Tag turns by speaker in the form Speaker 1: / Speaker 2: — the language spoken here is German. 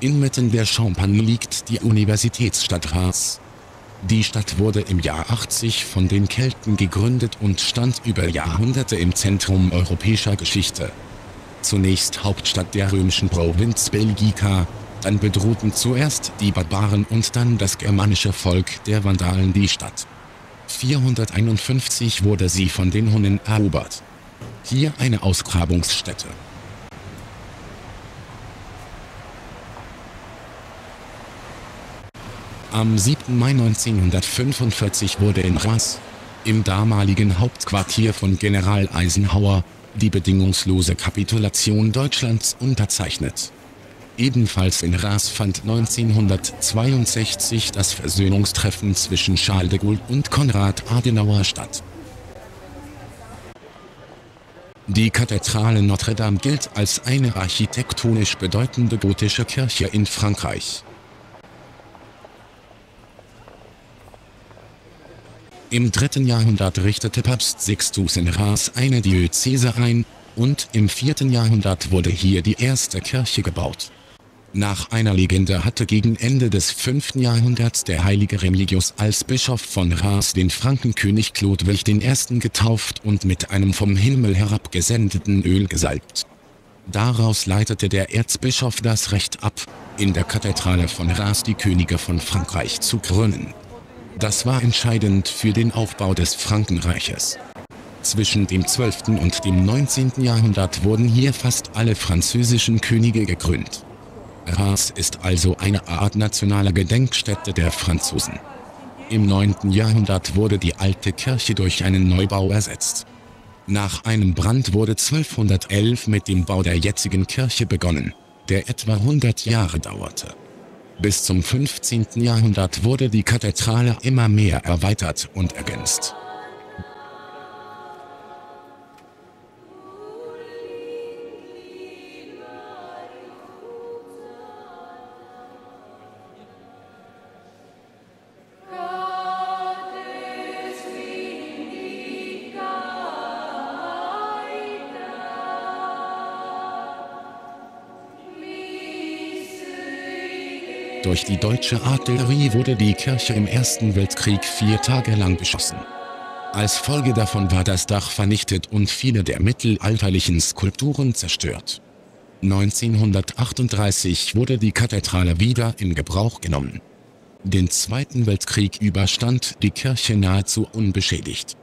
Speaker 1: Inmitten der Champagne liegt die Universitätsstadt Reims. Die Stadt wurde im Jahr 80 von den Kelten gegründet und stand über Jahrhunderte im Zentrum europäischer Geschichte. Zunächst Hauptstadt der römischen Provinz Belgica, dann bedrohten zuerst die Barbaren und dann das germanische Volk der Vandalen die Stadt. 451 wurde sie von den Hunnen erobert. Hier eine Ausgrabungsstätte. Am 7. Mai 1945 wurde in Reims, im damaligen Hauptquartier von General Eisenhower, die bedingungslose Kapitulation Deutschlands unterzeichnet. Ebenfalls in Reims fand 1962 das Versöhnungstreffen zwischen Charles de Gaulle und Konrad Adenauer statt. Die Kathedrale Notre-Dame gilt als eine architektonisch bedeutende gotische Kirche in Frankreich. Im dritten Jahrhundert richtete Papst Sixtus in Reims eine Diözese ein, und im vierten Jahrhundert wurde hier die erste Kirche gebaut. Nach einer Legende hatte gegen Ende des 5. Jahrhunderts der heilige Remigius als Bischof von Reims den Frankenkönig Chlodwig I. getauft und mit einem vom Himmel herabgesendeten Öl gesalbt. Daraus leitete der Erzbischof das Recht ab, in der Kathedrale von Reims die Könige von Frankreich zu krönen. Das war entscheidend für den Aufbau des Frankenreiches. Zwischen dem 12. und dem 19. Jahrhundert wurden hier fast alle französischen Könige gekrönt. Reims ist also eine Art nationale Gedenkstätte der Franzosen. Im 9. Jahrhundert wurde die alte Kirche durch einen Neubau ersetzt. Nach einem Brand wurde 1211 mit dem Bau der jetzigen Kirche begonnen, der etwa 100 Jahre dauerte. Bis zum 15. Jahrhundert wurde die Kathedrale immer mehr erweitert und ergänzt. Durch die deutsche Artillerie wurde die Kirche im Ersten Weltkrieg vier Tage lang beschossen. Als Folge davon war das Dach vernichtet und viele der mittelalterlichen Skulpturen zerstört. 1938 wurde die Kathedrale wieder in Gebrauch genommen. Den Zweiten Weltkrieg überstand die Kirche nahezu unbeschädigt.